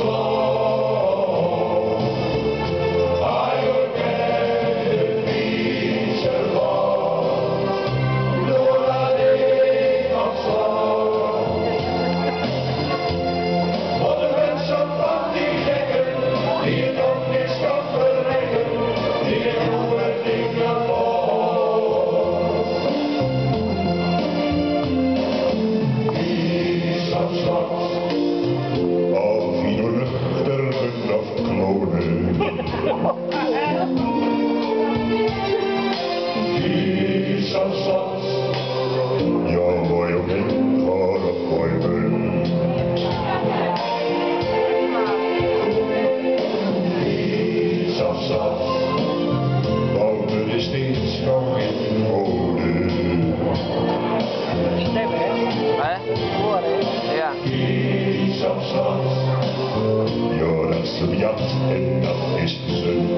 fiets You're Strand. Ja, en dat is de.